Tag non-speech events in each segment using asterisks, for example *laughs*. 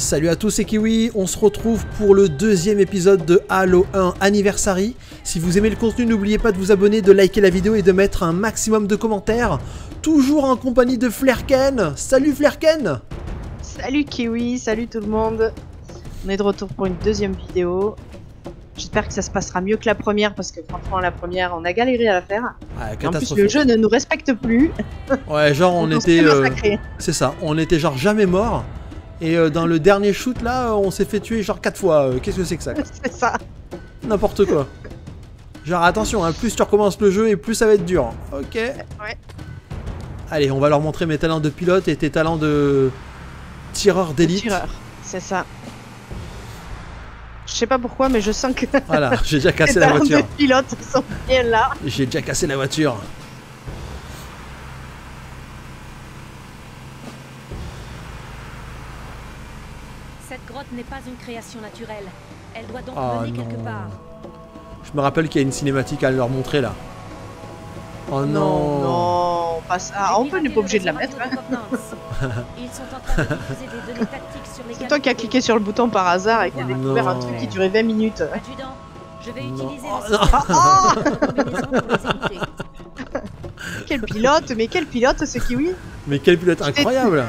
Salut à tous, c'est Kiwi. On se retrouve pour le deuxième épisode de Halo 1 Anniversary. Si vous aimez le contenu, n'oubliez pas de vous abonner, de liker la vidéo et de mettre un maximum de commentaires. Toujours en compagnie de Flerken. Salut Flerken Salut Kiwi, salut tout le monde. On est de retour pour une deuxième vidéo. J'espère que ça se passera mieux que la première parce que franchement la première on a galéré à la faire. Ah, Et en plus le jeu ne nous respecte plus. Ouais, genre *laughs* on était... euh. C'est ça, on était genre jamais mort. Et euh, dans le dernier shoot là, on s'est fait tuer genre 4 fois. Euh, Qu'est-ce que c'est que ça *laughs* C'est ça. N'importe quoi. Genre attention, hein, plus tu recommences le jeu et plus ça va être dur. Ok. Ouais. Allez, on va leur montrer mes talents de pilote et tes talents de tireur d'élite. Tireur. C'est ça. Je sais pas pourquoi mais je sens que Voilà, j'ai déjà *laughs* les cassé la talents voiture. de pilote sont bien là. J'ai déjà cassé la voiture. Cette grotte n'est pas une création naturelle. Elle doit donc Oh mener quelque non. part. Je me rappelle qu'il y a une cinématique à leur montrer là. Oh non. Non, non, pas ça. Ah, on peut, on n'est pas obligé de la mettre. hein. *laughs* C'est toi qui as cliqué sur le bouton par hasard et qui a Oh découvert un truc qui durait 20 minutes. Adjudant, je vais Non. utiliser Oh, écouter. *laughs* Quel pilote, mais quel pilote ce kiwi Mais quel pilote incroyable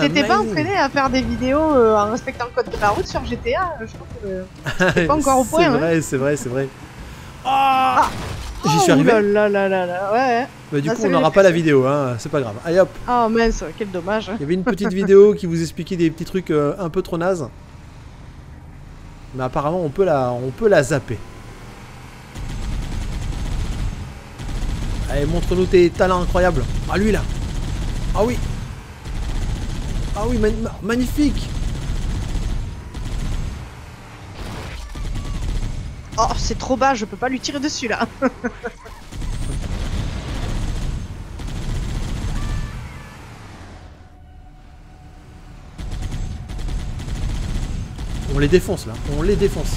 t'étais pas entraîné à faire des vidéos euh, en respectant le code de la route sur GTA Je trouve que... *laughs* T'es pas encore au point, C'est hein. vrai, c'est vrai, c'est vrai. Ah J'y suis Oh, arrivé. là là là là là, ouais. Bah, du Ah, coup, on n'aura pas la vidéo, hein. c'est pas grave. Allez hop, Oh mince, quel dommage. il y avait une petite *laughs* vidéo qui vous expliquait des petits trucs euh, un peu trop nazes. Mais apparemment, on peut la, on peut la zapper. Allez, montre-nous tes talents incroyables. Ah, lui là. Ah oui. Ah oui, magnifique. Oh, c'est trop bas, je peux pas lui tirer dessus là. *laughs* On les défonce là. On les défonce.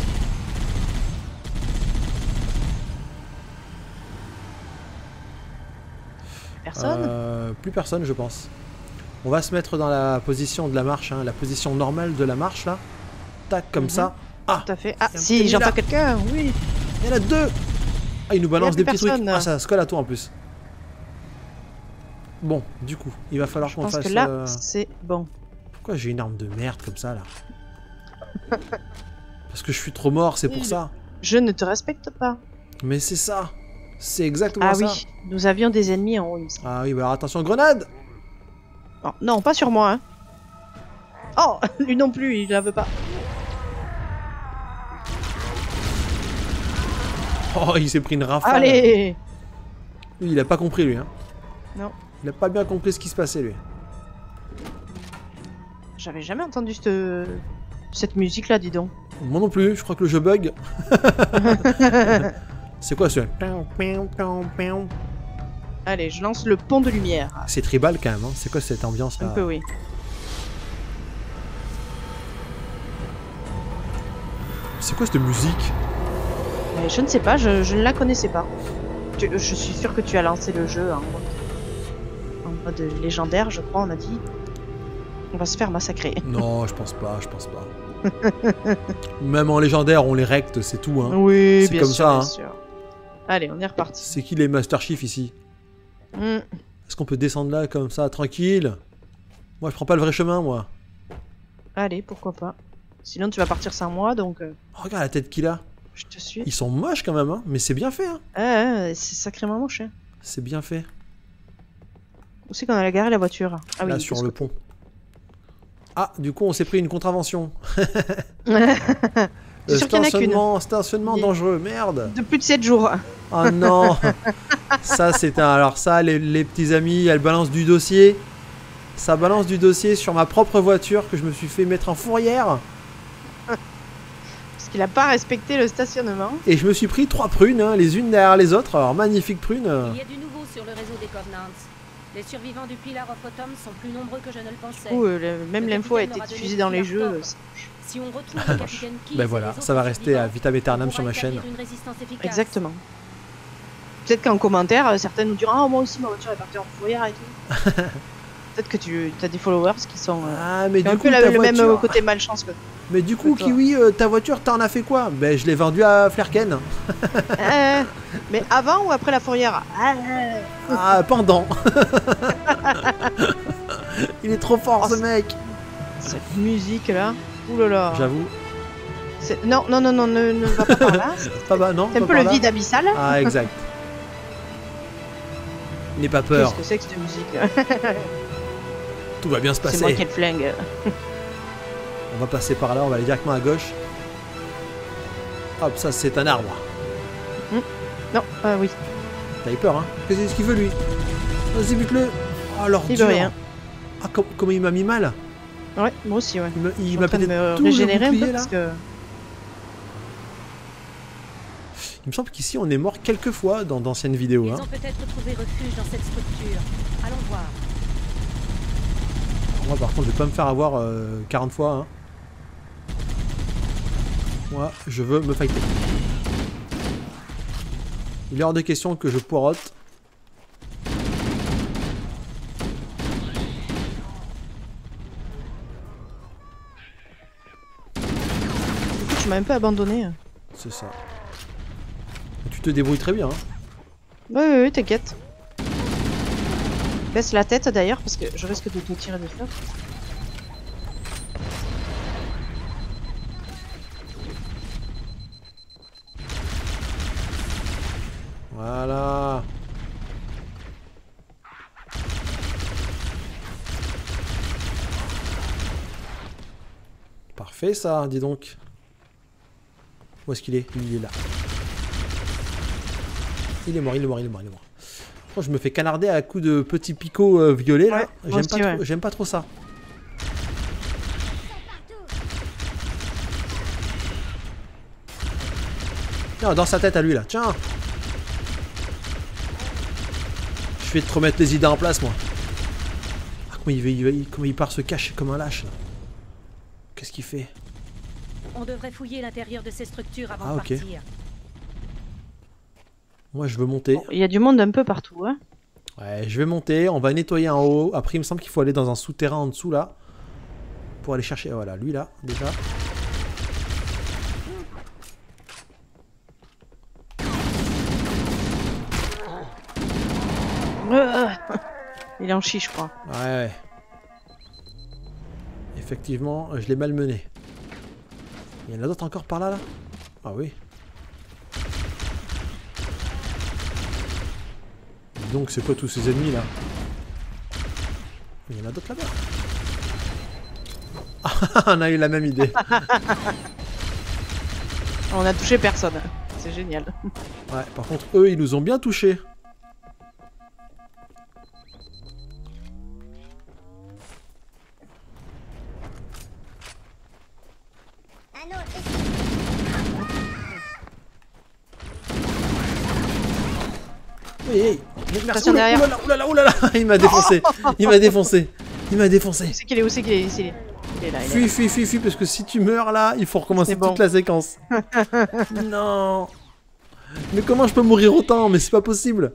Personne? Euh, plus personne, je pense. On va se mettre dans la position de la marche, hein, la position normale de la marche là. Tac, comme Mhm. ça. Ah, Tout à fait. Ah, si, j'entends quelqu'un, oui. il y en a deux. Ah, il nous balance des petits trucs. Ah, ça se colle à toi en plus. Bon, du coup, il va falloir Je qu'on fasse. que là, euh, c'est bon. Pourquoi j'ai une arme de merde comme ça là? Parce que je suis trop mort, c'est pour ça. Je ne te respecte pas. Mais c'est ça. C'est exactement Ah ça. oui, nous avions des ennemis en haut. Ah oui, bah alors attention, grenade Non, non, pas sur moi, hein. Oh, *laughs* lui non plus, il la veut pas. Oh, il s'est pris une rafale. Allez Lui, il a pas compris lui. Hein. Non. Il a pas bien compris ce qui se passait lui. J'avais jamais entendu cette, cette musique là, dis donc. Moi non plus, je crois que le jeu bug. *laughs* c'est quoi ce? Allez, je lance le pont de lumière. C'est tribal quand même, hein. c'est quoi cette ambiance Un là peu, oui. C'est quoi cette musique je ne sais pas, je, je ne la connaissais pas. Tu- je suis sûr que tu as lancé le jeu en mode, en mode légendaire, je crois, on a dit. On va se faire massacrer. *laughs* Non, je pense pas, je pense pas. *laughs* Même en légendaire, on les recte, c'est tout. Hein. Oui, C'est bien comme sûr, ça, bien hein. sûr. Allez, on est reparti. C'est qui les Master Chief ici? Hmm. Est-ce qu'on peut descendre là comme ça, tranquille? Moi, je prends pas le vrai chemin, moi. Allez, pourquoi pas. Sinon, tu vas partir sans moi, donc euh, Oh, regarde la tête qu'il a. je te suis. Ils sont moches quand même, hein. mais c'est bien fait. Hein. Ah, ah, c'est sacrément moche. Hein. C'est bien fait. Où c'est qu'on a garé la voiture? Ah là, oui, sur le pont. Ah, du coup, on s'est pris une contravention. *laughs* *laughs* Euh, sûr qu'il y en a qu'une. stationnement, stationnement Il- dangereux, merde. De plus de 7 jours. Oh non *laughs* Ça c'est un... Alors ça, les, les petits amis, elle balance du dossier. Ça balance du dossier sur ma propre voiture que je me suis fait mettre en fourrière. Parce qu'il a pas respecté le stationnement. Et je me suis pris trois prunes, hein, les unes derrière les autres. Alors magnifiques prunes. Il y a du nouveau sur le réseau des Covenants. Les survivants du Pillar of Autumn sont plus nombreux que je ne le pensais. Ou le- même l'info a été diffusée dans les jeux. Si on retrouve *laughs* le capitaine Keyes Ben voilà, ça va rester à Vitam sur ma chaîne. Exactement. Peut-être qu'en commentaire, euh, certains nous diront Ah, moi aussi, ma voiture est partie en fourrière et tout. *laughs* Peut-être que tu as des followers qui sont euh, Ah, mais qui ont du un coup, peu la- ta le même voiture... côté malchance que. Mais du coup. Kiwi, euh, ta voiture, t'en as fait quoi? Ben, je l'ai vendue à Flerken. Euh, mais avant ou après la fourrière? *laughs* Ah, pendant. *laughs* Il est trop fort, Oh, ce mec. Cette musique là. Ouh là là. J'avoue. C'est- Non, non, non, non, ne, ne va pas par là. *laughs* C'est Pas bah, non. un pas peu le là. vide abyssal. Ah, exact. N'aie pas peur. Qu'est-ce que c'est que cette musique? Tout va bien se C'est moi passer. qui ai le flingue. On va passer par là, on va aller directement à gauche. Hop, ça c'est un arbre. Non, ah oui. T'as eu peur, hein Qu'est-ce qu'il veut lui Vas-y, bute-le Oh, alors Il veut rien. Ah, com- comment il m'a mis mal Ouais, moi aussi, ouais. Il m'a- me tout régénérer un peu là. parce que. Il me semble qu'ici on est mort quelques fois dans d'anciennes vidéos. Ils Hein. ont peut-être trouvé refuge dans cette structure. Allons voir. Moi par contre je vais pas me faire avoir euh, 40 fois. Hein. Moi je veux me fighter. Il est hors de question que je poirote. Du coup, tu m'as un peu abandonné. hein. C'est ça. Tu te débrouilles très bien. Hein. Oui, oui, oui, t'inquiète. Baisse la tête d'ailleurs parce que je risque de te tirer des fleurs. Voilà. Parfait ça, dis donc. Où est-ce qu'il est? Il est là. Il est mort, il est mort, il est mort, il est mort. Oh, je me fais canarder à coups de petits picots euh, violets là. Ouais, J'aime pas, trop- ouais. j'aime pas trop ça. Tiens, dans sa tête à lui là, tiens Je vais te remettre les idées en place moi. Ah, comment, il il comment il part se cacher comme un lâche là Qu'est-ce qu'il fait? On devrait fouiller l'intérieur de ces structures avant Ah, de ok. partir. Moi je veux monter. Bon, Il y a du monde un peu partout, hein. Ouais, je vais monter, on va nettoyer en haut. Après, il me semble qu'il faut aller dans un souterrain en dessous là. Pour aller chercher. Voilà, lui là, déjà. *laughs* Il est en chiche, je crois. Ouais, ouais. Effectivement, je l'ai malmené. Il y en a d'autres encore par là, là? Ah oui. Donc, c'est quoi tous ces ennemis là Il y en a d'autres là-bas. *laughs* Ah, on a eu la même idée. *laughs* On a touché personne. C'est génial. Ouais, par contre, eux, ils nous ont bien touchés. Hey, hey, merci. Attention Oula, derrière. oulala, oulala, oulala, il m'a défoncé. Il m'a défoncé. Il m'a défoncé. Où c'est qu'il est Où c'est qu'il est Ici, il est. Là. Fuis, fuis, fuis, fuis, parce que si tu meurs là, il faut recommencer bon. toute la séquence. *laughs* non. Mais comment je peux mourir autant? Mais c'est pas possible.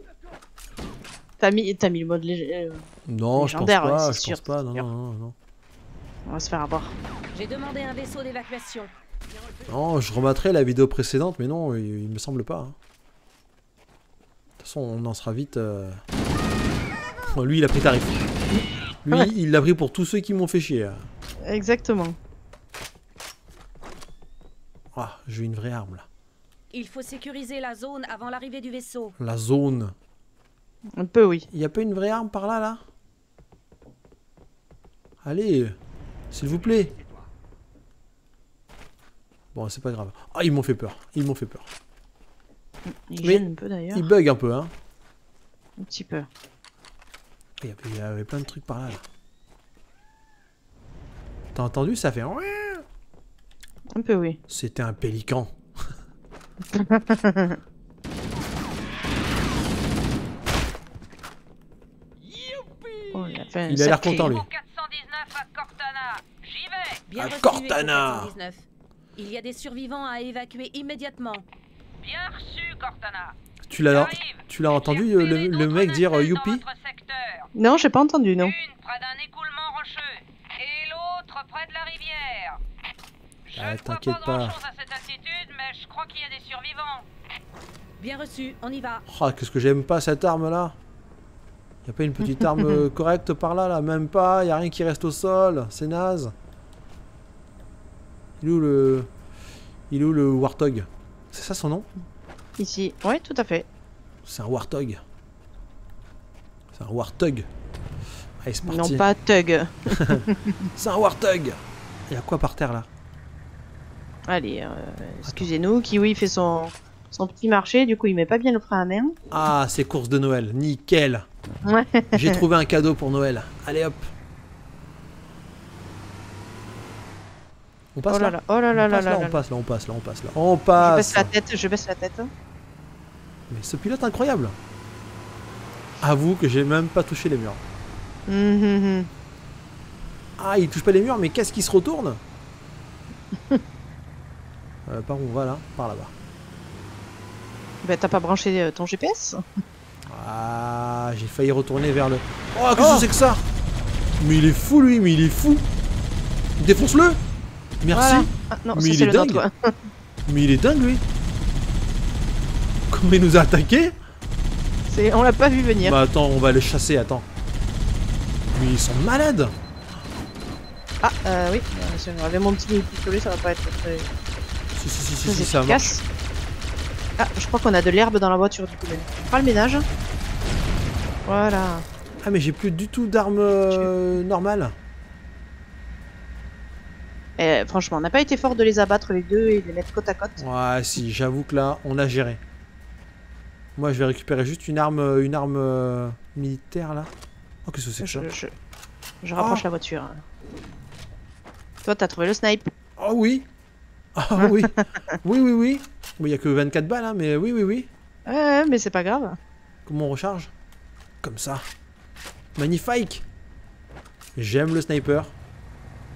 T'as mis, le mode léger. euh, Non, je pense pas. je pense pas. Non, non, non, non. On va se faire avoir. J'ai demandé un vaisseau d'évacuation. Non, je remettrai la vidéo précédente, mais non, il, il me semble pas. hein. De toute façon, on en sera vite. euh. Lui, il a pris tarif. Lui, Ouais. il l'a pris pour tous ceux qui m'ont fait chier. hein. Exactement. Ah, j'ai une vraie arme là. Il faut sécuriser la zone avant l'arrivée du vaisseau. La zone. Un peu, oui. Il y a pas une vraie arme par là, là? Allez, s'il vous plaît. Bon, c'est pas grave. Ah, ils m'ont fait peur. Ils m'ont fait peur. Il Mais- gêne un peu d'ailleurs. Ils bug un peu, hein. Un petit peu. Il y avait, il y avait plein de trucs par là. là. T'as entendu Ça fait. Un peu, oui. C'était un pélican. *laughs* Oh, il a Il l'air content, lui. 419 à Cortana. J'y vais. Bien À reçu, Cortana. Echo 419. Il y a des survivants à évacuer immédiatement. Bien reçu, Cortana. Tu l'as tu l'as entendu euh, le, le mec dire euh, youpi. Non, j'ai pas entendu, non. Une près d'un écoulement rocheux et l'autre près de la rivière. Je Ah, ne vois t'inquiète pas pas. grand-chose à cette altitude, mais je crois qu'il y a des survivants. Bien reçu, on y va. Ah, qu'est-ce que j'aime pas cette arme là Y a pas une petite arme euh, *laughs* correcte par là là? Même pas, y a rien qui reste au sol, c'est naze. Il est où le. Il est où le Warthog? C'est ça son nom? Ici. Ouais, tout à fait. C'est un Warthog. C'est un Warthog. Allez, c'est parti. Non, pas Tug. *laughs* C'est un Warthog Y a quoi par terre là? Allez, euh, excusez-nous. Kiwi fait son, son petit marché, du coup, il met pas bien le frein à main. Ah, c'est course de Noël, nickel Ouais. J'ai trouvé un cadeau pour Noël. Allez hop On passe Oh là là? là, oh là là on là on passe là, on passe là, on passe là. On Je passe. baisse la tête, je baisse la tête. Mais ce pilote incroyable. Avoue que j'ai même pas touché les murs. Ah, il touche pas les murs, mais qu'est-ce qui se retourne *laughs* euh, Par où on va là? Par là-bas. Bah, t'as pas branché euh, ton GPS Ah, j'ai failli retourner vers le. Oh, qu'est-ce Oh que c'est que ça? Mais il est fou lui, mais il est fou Défonce-le Merci Voilà. Ah, non, Mais ça il c'est est le dingue. Mais il est dingue lui Il nous a attaqué On l'a pas vu venir. Bah attends, on va le chasser, attends. Mais ils sont malades Ah, euh, oui. euh, si on avait mon petit pistolet, ça va pas être très, Si, si, si, si, si, ça marche. Ah, je crois qu'on a de l'herbe dans la voiture du coup. fera le ménage. Voilà. Ah mais j'ai plus du tout d'armes euh, normales. Eh, franchement, on n'a pas été fort de les abattre les deux et de les mettre côte à côte. Ouais, si, j'avoue que là, on a géré. Moi, je vais récupérer juste une arme, euh, une arme euh, militaire là. Oh, qu'est-ce que c'est que ça Je, je, je rapproche Oh. la voiture. Toi, t'as trouvé le snipe. Oh oui Ah *laughs* oui Oui, oui, oui il y a que 24 balles, hein, mais oui, oui, oui. Ouais, mais c'est pas grave. Comment on recharge? Comme ça. Magnifique J'aime le sniper.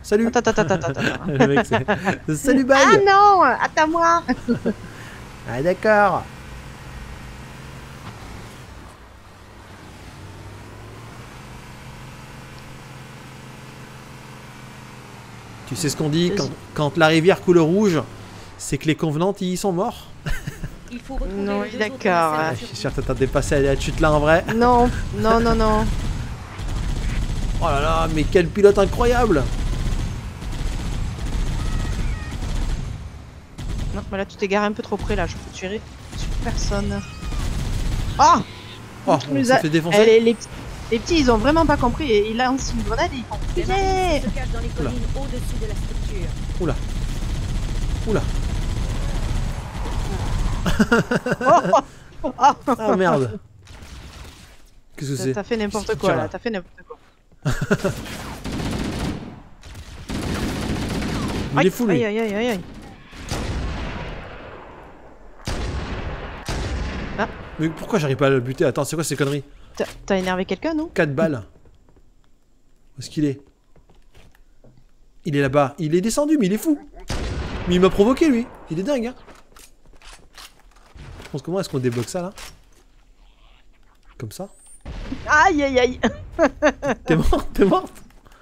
Salut Attends, attends, attends, attends. attends. *laughs* Le mec, c'est- Salut, bye ah non Attends-moi *laughs* Ah d'accord. Tu sais ce qu'on dit quand, quand la rivière coule rouge, c'est que les convenantes ils y sont morts. Il faut retrouver Non, d'accord, Ah, je suis sûr que t'as dépassé la chute là en vrai. Non, non, non, non. Oh là là, mais quel pilote incroyable Non, mais là, tu t'es garé un peu trop près, là. Je peux tirer sur personne. Ah Oh, Tu on fait défoncer. les les petits, ils ont vraiment pas compris. Et ils lancent une grenade et ils font Les Yeah marines se cachent dans les collines au-dessus de la structure. Oula. Oula. *laughs* Ah, Ah merde. Qu'est-ce que c'est t'as fait n'importe quoi, *laughs* là. T'as fait n'importe quoi. Il est fou lui. Aïe, aïe, aïe, aïe, aïe. Mais pourquoi j'arrive pas à le buter? Attends, c'est quoi ces conneries? T'as- énervé quelqu'un, non? 4 balles. Où est-ce qu'il est? Il est là-bas. Il est descendu, mais il est fou. Mais il m'a provoqué, lui. Il est dingue, hein. Je pense comment est-ce qu'on débloque ça, là? Comme ça? Aïe, aïe, aïe. *laughs* T'es morte T'es morte?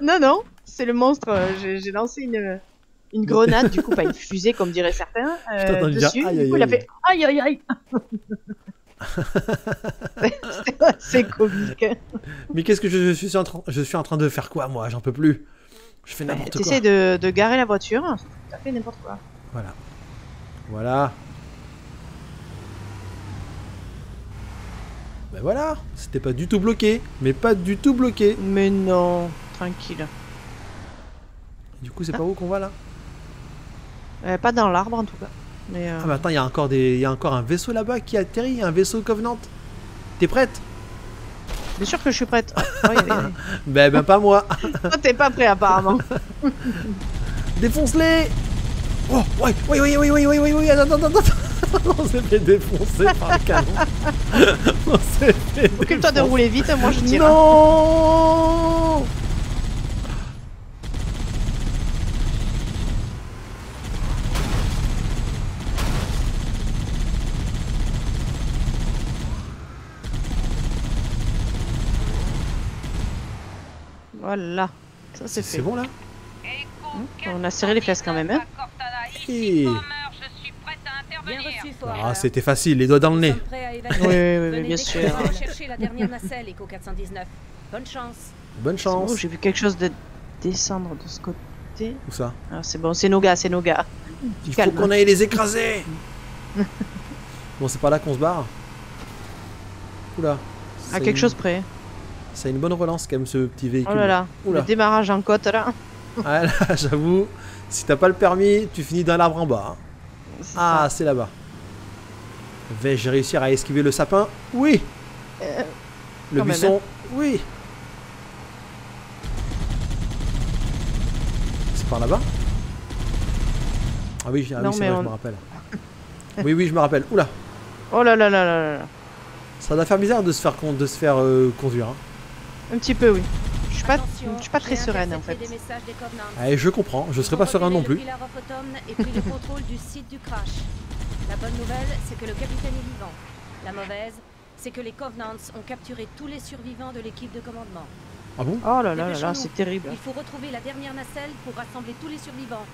Non, non, c'est le monstre. J'ai lancé une, une grenade, du coup, *laughs* pas une fusée, comme diraient certains, euh, Putain, t'as envie de dire dessus. aïe, du aïe, coup, il a fait aïe, aïe, aïe. *laughs* *laughs* C'est- comique. Mais qu'est-ce que je suis en train... Je suis en train de faire quoi, moi? J'en peux plus. Je fais n'importe quoi. T'essaies de, de garer la voiture, t'as fait n'importe quoi. Voilà. Voilà. Ben voilà, c'était pas du tout bloqué, mais pas du tout bloqué. Mais non, tranquille. Du coup, c'est pas où qu'on va là? Euh, pas dans l'arbre en tout cas. Mais euh, Ah, mais attends, il y a encore des, il y a encore un vaisseau là-bas qui atterrit, un vaisseau Covenant. T'es prête? Bien sûr que je suis prête. Ah, oui, oui, oui. *laughs* Ben, ben pas moi. *laughs* Toi, t'es pas prêt apparemment. *laughs* Défonce-les Oh, ouais, oui, oui, oui, oui, oui, oui, oui, attends, attends, attends. On s'est fait défoncer par le canon. On s'est fait Occupe-toi de rouler vite, moi je tire. Non Voilà. Ça c'est C'est fait. bon là on a serré les fesses quand même, hein. Et-. Ah, c'était facile, les doigts dans le nez. Oui, oui, bien sûr. vous aurez recherché la dernière nacelle, Echo 419. Bonne chance. Bonne chance. Oh, J'ai vu quelque chose de descendre de ce côté. Où ça? Ah, c'est bon, c'est nos gars, c'est nos gars. Il faut qu'on aille les écraser *laughs* Bon, c'est pas là qu'on se barre. Oula. À quelque une- chose près. Ça a une bonne relance quand même ce petit véhicule. Oh là là, Oula. le démarrage en côte là. Ah là, *laughs* j'avoue, si t'as pas le permis, tu finis dans l'arbre en bas. hein. Ah, c'est là-bas. Vais-je réussir à esquiver le sapin? Oui Euh, Le même, buisson? Oui C'est par là-bas? Ah oui, ah oui c'est vrai, on- je me rappelle. oui, oui, je me rappelle. Oula Oh là là là là là là. Ça doit faire bizarre de se faire, con- de se faire euh, conduire. hein. Un petit peu, oui. Je suis pas, je suis pas très sereine en fait. Allez, je comprends, je serais pas serein non plus. La bonne nouvelle, c'est que le capitaine est vivant. La mauvaise, c'est que les Covenants ont capturé tous les survivants de l'équipe de commandement. Ah bon? Oh là là là c'est terrible. Il faut retrouver la dernière nacelle pour rassembler tous les survivants.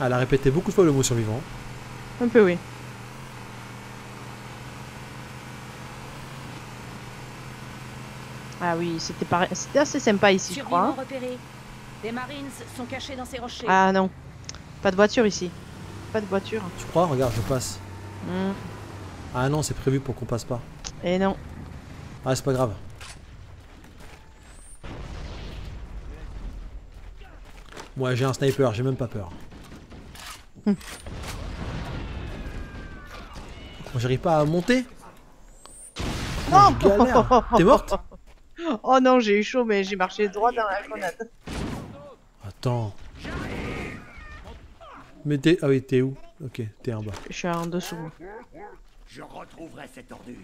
Elle a répété beaucoup de fois le mot survivant. Un peu, oui. Ah oui, c'était c'était assez sympa ici, je crois. hein. repérés. Des Marines sont cachés dans ces rochers. Ah non, pas de voiture ici. Pas de voiture. Tu crois? Regarde, je passe. Hmm. Ah non, c'est prévu pour qu'on passe pas. Et non. Ah, c'est pas grave. Moi, j'ai un sniper, j'ai même pas peur. Hmm. Moi, j'arrive pas à monter Non. T'es morte? Oh non, j'ai eu chaud, mais j'ai marché droit dans la grenade. Attends. Mais t'es... Ah oui, t'es où? Ok, t'es en bas. Je suis en dessous. Je retrouverai cette ordure.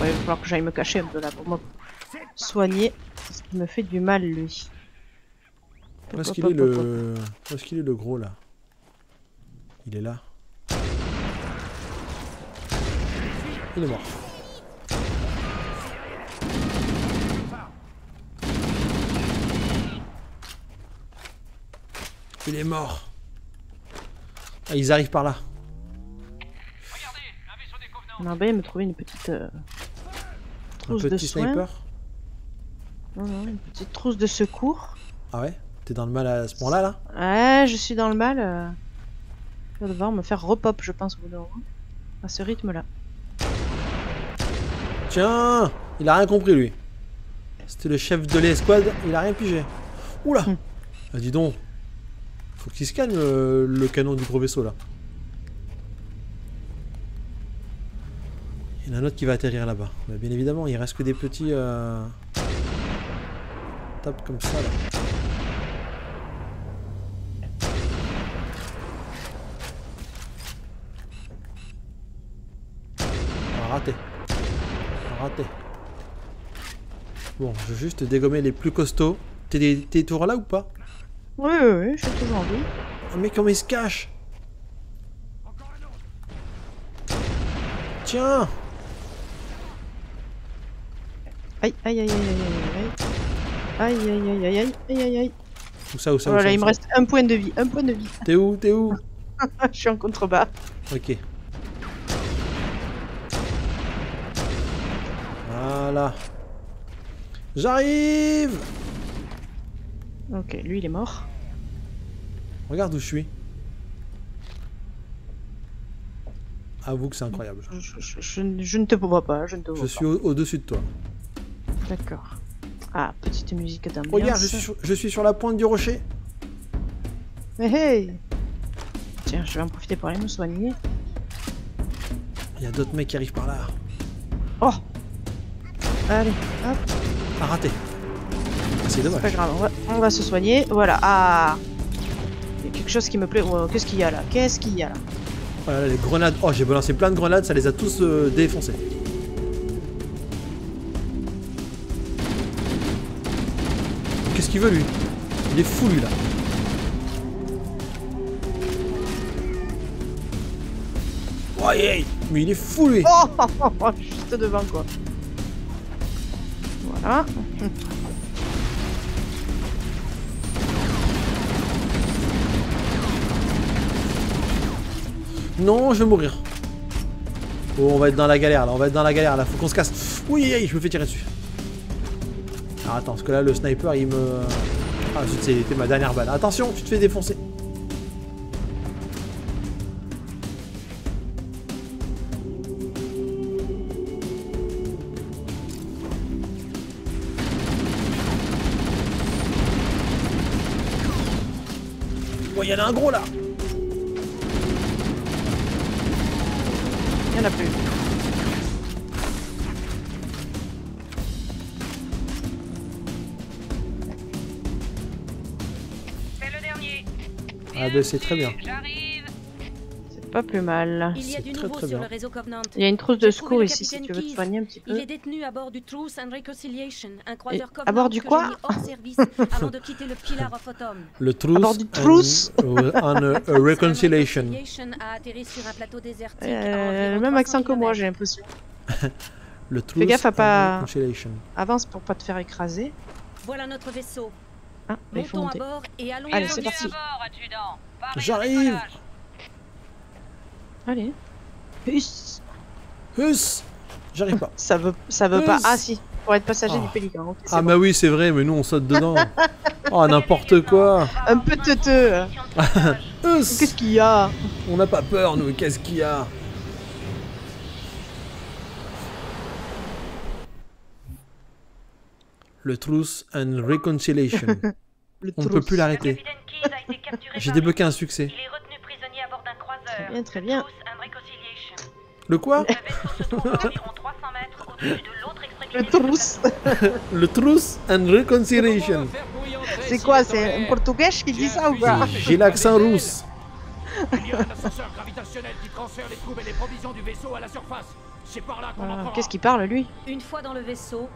Ouais, il va falloir que j'aille me cacher un peu là pour me soigner. Parce qu'il me fait du mal, lui. Où est-ce Hop, qu'il hop, est hop, hop. le... Où est-ce qu'il est le gros là? Il est là? Il est mort. Il est mort. Ah, ils arrivent par là. On a bien me trouver une petite euh, trousse de petit soins. sniper. Non, non, une petite trousse de secours. Ah ouais? T'es dans le mal à ce point-là là? Ouais, je suis dans le mal. Euh... Je vais devoir me faire repop, je pense, au bout d'un moment. À ce rythme-là. Tiens Il a rien compris lui. C'était le chef de l'escouade, il a rien pigé. Oula Hmm. Ah, Dis donc. Faut qu'il se calme le, le canon du gros vaisseau là. Il y en a un autre qui va atterrir là-bas. Mais bien évidemment, il reste que des petits... Euh... Tape comme ça là. Ah, raté. Ah, Raté. Bon, je veux juste dégommer les plus costauds. T'es toujours là ou pas? Oui, oui, oui, je suis toujours en vie. Oh mais comment il se cache Tiens Aïe, aïe, aïe, aïe, aïe, aïe, aïe. Aïe, aïe, aïe, aïe, aïe, aïe, aïe, aïe. Où ça, où ça, où Voilà, ça, où il me ça reste un point de vie, un point de vie. T'es où T'es où? *laughs* Je suis en contrebas. Ok. Voilà. J'arrive Ok, lui il est mort. Regarde où je suis. Avoue que c'est incroyable. Je, je- je- je ne- je te vois pas, je ne te vois Je pas. suis au- au-dessus de toi. D'accord. Ah, petite musique d'ambiance. Regarde, je suis, sur, je suis sur la pointe du rocher. Hey, hey Tiens, je vais en profiter pour aller me soigner. Il y a d'autres mecs qui arrivent par là. Oh Allez, hop, Ah, raté. Ah, c'est c'est dommage. pas grave, on va, on va se soigner. Voilà, ah Il y a quelque chose qui me plaît. Oh, Qu'est-ce qu'il y a là? Qu'est-ce qu'il y a là? Voilà, les grenades. Oh, j'ai balancé plein de grenades, ça les a tous euh, défoncés. Qu'est-ce qu'il veut lui? Il est fou lui là. Oh, yeah. Mais il est fou lui Oh, *laughs* juste devant quoi. Voilà. Non, je vais mourir. Oh, on va être dans la galère là, on va être dans la galère là, faut qu'on se casse. Oui, je me fais tirer dessus. Alors attends, parce que là le sniper il me. Ah c'était ma dernière balle. Attention, tu te fais défoncer. Il y en a un gros là Il y en a plus. C'est le dernier. Ah bah c'est très bien. J'arrive. Pas plus mal. Il y a C'est du très, nouveau très sur bien. le réseau Covenant. Il y a une trousse de secours ici si tu veux te Keyes. soigner un petit Il peu. est détenu à bord du Truth and Reconciliation, un à bord du quoi j'ai mis hors *laughs* service avant de quitter le Pillar of Autumn. Le truce. bord du a- Le *laughs* Truth and reconciliation. Reconciliation a atterri sur un plateau désertique. à Euh, le même 300 accent que moi, j'ai l'impression. *laughs* Le truce gaffe à pas- reconciliation. Avance pour pas te faire écraser. Voilà notre vaisseau. Ah, il faut à bord et allons Allez, c'est le parti. À J'arrive. Allez. Huss. Huss J'arrive pas. Ça veut, ça veut pas. Ah si, pour être passager Ah. du pélican. ok, c'est Ah bon. bah oui, c'est vrai, mais nous on saute dedans. oh, *laughs* n'importe quoi. Un peu teuteux. *laughs* Huss Qu'est-ce qu'il y a? On n'a pas peur, nous, qu'est-ce qu'il y a? Le Truce and Reconciliation. *laughs* Le On ne peut plus l'arrêter. J'ai débloqué un succès. Il est Très bien, très bien. Le quoi Le vaisseau se trouve à environ 300 mètres au-dessus de l'autre extrémité. Le du trousse. Le Truce and Reconciliation. C'est quoi C'est un portugais qui dit ça ou quoi J'ai l'accent russe. Il y a un ascenseur gravitationnel qui transfère les troupes et les provisions du vaisseau à la surface. C'est par là qu'on Euh. Qu'est-ce qu'il parle lui Une fois dans le vaisseau,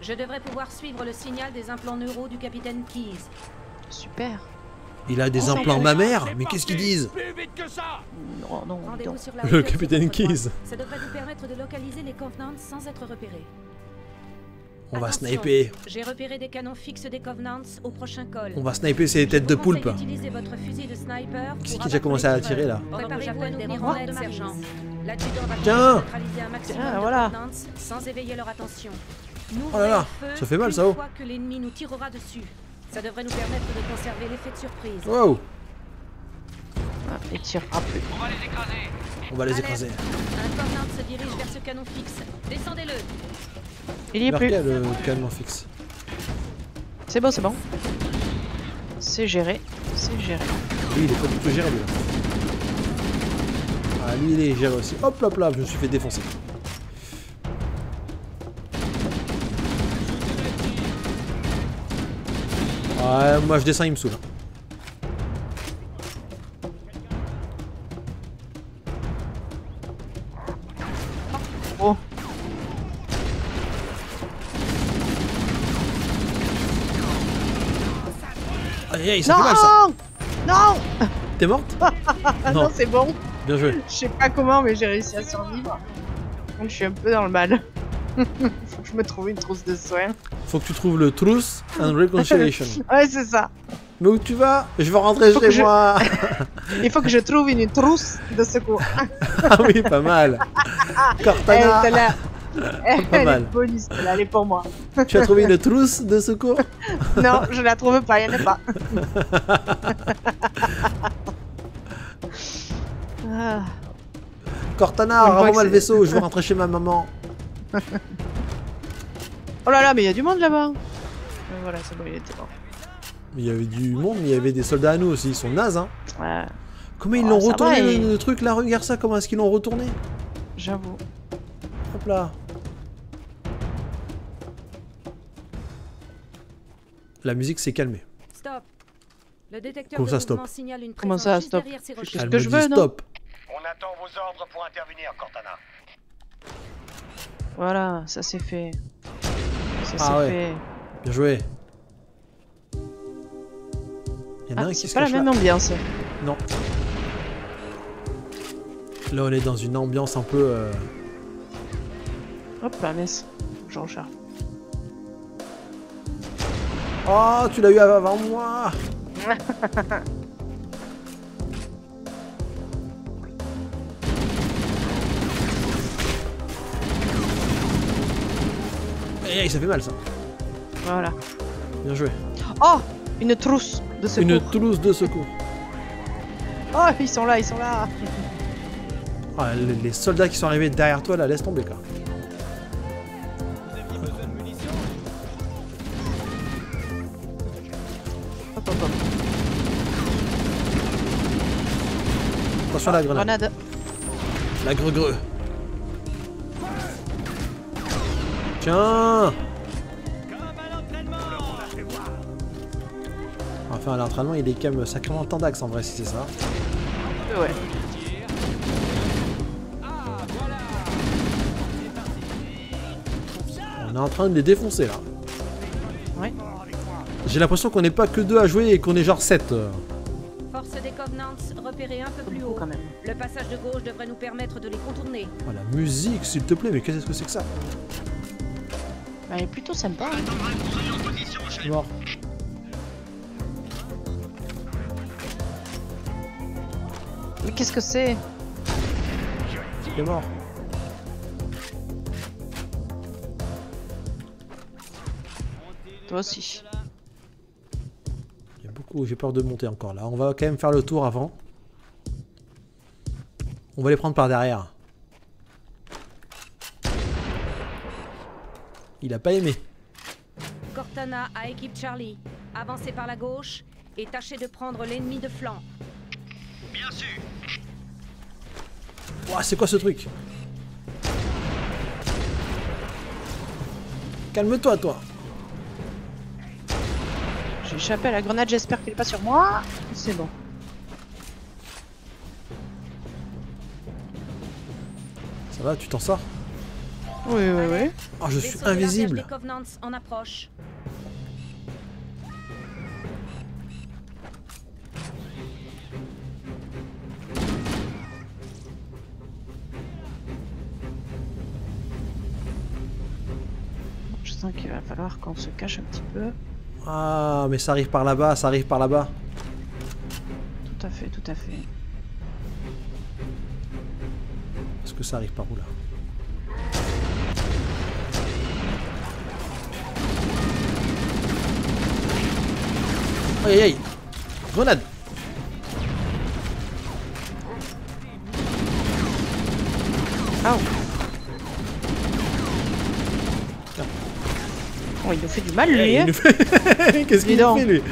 je devrais pouvoir suivre le signal des implants neuraux du capitaine Keyes. Super. Il a des implants mammaires Mais qu'est-ce qu'ils disent Non, non, Le capitaine votre droite. Keyes. Ça devrait vous permettre de localiser les Covenants sans être repérés. On va Attention, sniper. J'ai repéré des canons fixes des Covenants au prochain col. On va sniper ces têtes de poulpe. votre fusil de sniper Qui c'est qui a déjà abattre commencé à tirer, là Tiens. Tiens, voilà. Covenants sans éveiller leur attention. Nous Oh là là, ça fait mal, ça, oh. Une fois que l'ennemi nous tirera dessus. Ça devrait nous permettre de conserver l'effet de surprise. Wow Ah, il tirera plus. On va les écraser. On va les écraser. Un Covenant se dirige vers ce canon fixe. Descendez-le. Il y est plus. canon fixe C'est bon, c'est bon. C'est géré. C'est géré. Lui, il est pas du tout géré, lui. là. Ah, lui, il est géré aussi. Hop, hop, là, je me suis fait défoncer. Ouais, moi je descends, il me saoule. Oh. Aïe, aïe, ça fait mal ça. Non Non T'es morte? *laughs* Non. non, c'est bon. Bien joué. Je sais pas comment, mais j'ai réussi à survivre. Donc je suis un peu dans le mal. *laughs* Me trouve une trousse de soins. Faut que tu trouves le Truth and Reconciliation. *laughs* Ouais, c'est ça. Mais où tu vas? Je vais rentrer Faut chez je- moi. *laughs* Il faut que je trouve une trousse de secours. *laughs* ah oui, pas mal. Eh, Cortana, celle-là. Elle mal. est bonus, celle-là, elle est pour moi. tu as trouvé une trousse de secours? Non, je la trouve pas, il y en a pas. Cortana, rends-moi le vaisseau, je veux rentrer chez ma maman. Oh là là, mais il y a du monde là-bas. Euh, Voilà, c'est bon, il était mort. Mais il y avait du monde, mais il y avait des soldats à nous aussi, ils sont nazes, hein. Ouais, Comment ils Oh, l'ont retourné va, le, et- le truc là? Regarde ça, comment est-ce qu'ils l'ont retourné? J'avoue. Hop là. La musique s'est calmée. Stop. Le détecteur Comment de ça, stop? mouvement signale une Comment ça, stop? Qu'est-ce que je veux, non? stop. On attend vos ordres pour intervenir, Cortana. Voilà, ça c'est fait. Ça Ah ouais. fait. Bien joué. Il y en a Ah, un qui c'est pas la même là. ambiance. Non. Là, on est dans une ambiance un peu. euh, Hop là, mince. Je recharge. Oh, tu l'as eu avant moi *laughs* Eh, ça fait mal ça. Voilà. Bien joué. Oh Une trousse de secours. Une Toulouse de secours. Oh, ils sont là, ils sont là. *laughs* Ah, les, soldats qui sont arrivés derrière toi là, laisse tomber quoi. Attention à la grenade. Grenade. La greu Tiens Enfin, l'entraînement, il est quand même sacrément tendax en vrai, si c'est ça. Ouais. On est en train de les défoncer là. Ouais. J'ai l'impression qu'on n'est pas que deux à jouer et qu'on est genre 7. Force des Covenants, repérez un peu plus haut. quand même. Le passage de gauche devrait nous permettre de les contourner. Oh, la musique, s'il te plaît, mais qu'est-ce que c'est que ça? Elle est plutôt sympa. hein. Mort. Mais qu'est-ce que c'est? Il est mort. Toi aussi. Il y a beaucoup, j'ai peur de monter encore là. On va quand même faire le tour avant. On va les prendre par derrière. Il a pas aimé. Cortana à équipe Charlie. Avancez par la gauche et tâchez de prendre l'ennemi de flanc. Ouah, c'est quoi ce truc? Calme-toi, toi. J'ai échappé à la grenade, j'espère qu'elle est pas sur moi. C'est bon. Ça va, tu t'en sors? Oui, oui, oui. Oh, je suis invisible. en approche. Je sens qu'il va falloir qu'on se cache un petit peu. Ah, mais ça arrive par là-bas, ça arrive par là-bas. Tout à fait, tout à fait. Est-ce que ça arrive par où là? Aïe aïe aïe Grenade Ah Oh, il nous fait du mal, lui. Hein. fait- *laughs* Qu'est-ce qu'il fait lui?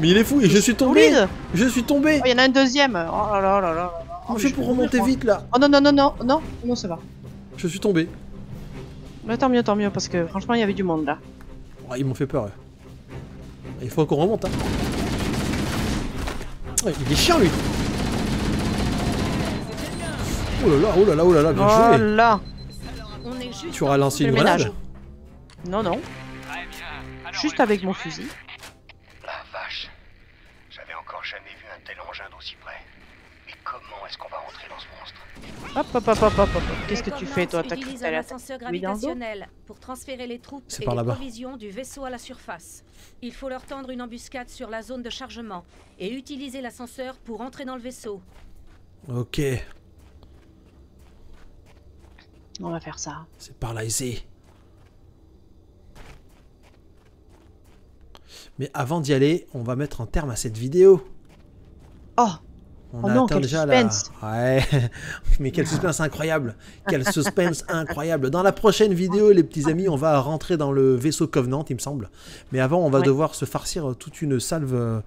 Mais il est fou et je suis tombé Solide. Je suis tombé Oh, il y en a un deuxième. Oh là là là là. Comment Oh, je fais pour mourir, remonter moi. vite là Oh non, non, non, non, non, non, ça va. Je suis tombé. Mais tant mieux, tant mieux, parce que franchement, il y avait du monde là. Oh, ils m'ont fait peur. Il faut qu'on remonte. Hein. Ouais, il est chiant lui. Oh là là, oh là là, oh là là, bien Oh joué. là On est juste. Tu auras lancé une le grenade ménage. Non, non, juste avec mon fusil. La vache. J'avais encore jamais vu un tel engin d'aussi près. Mais comment est-ce qu'on va rentrer dans ce monstre Hop, hop, hop, hop, hop, hop. Qu'est-ce que tu fais, toi T'as cru que t'allais un atta- ascenseur Oui, dans le dos gravitationnel pour transférer les troupes C'est et par les là-bas. provisions du vaisseau à la surface. Il faut leur tendre une embuscade sur la zone de chargement et utiliser l'ascenseur pour entrer dans le vaisseau. Ok, On va faire ça. c'est par là ici. Mais avant d'y aller, on va mettre un terme à cette vidéo. Oh On Oh a non, atteint déjà la- suspense. Ouais, *laughs* mais quel suspense incroyable Quel suspense *laughs* incroyable Dans la prochaine vidéo, les petits amis, on va rentrer dans le vaisseau Covenant, il me semble. Mais avant, on va Ouais. devoir se farcir toute une salve, euh,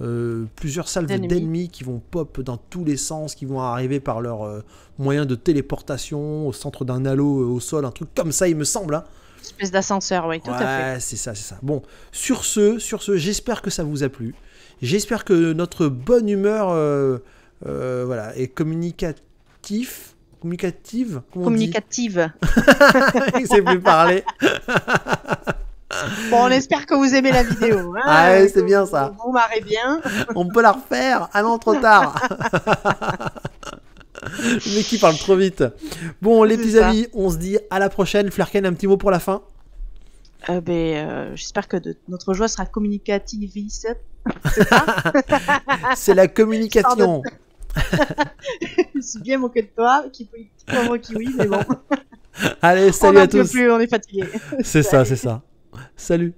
euh, plusieurs salves D'ennemis. qui vont pop dans tous les sens, qui vont arriver par leur euh, moyen de téléportation au centre d'un halo euh, au sol, un truc comme ça, il me semble. hein. Espèce d'ascenseur, oui, tout à fait. Ouais, c'est ça, c'est ça. Bon, sur ce, sur ce, j'espère que ça vous a plu. J'espère que notre bonne humeur, euh, euh, voilà, est communicatif, communicative, Communicative. *laughs* Il sait plus parler. *laughs* Bon, on espère que vous aimez la vidéo. hein. Ah ouais, c'est bien ça. Vous marrez bien. *laughs* On peut la refaire. Ah non, trop tard. Mec qui parle trop vite. Bon, les petits ça. amis, on se dit à la prochaine. Flerken, un petit mot pour la fin? Euh, ben, euh, J'espère que de- notre joie sera communicativiste. *laughs* C'est la communication. *laughs* Je suis bien moqué de toi, qui peut qui qui oui, mais bon. Allez, on salut n'en à tous. plus, on est fatigué. C'est ça, c'est ça. Salut.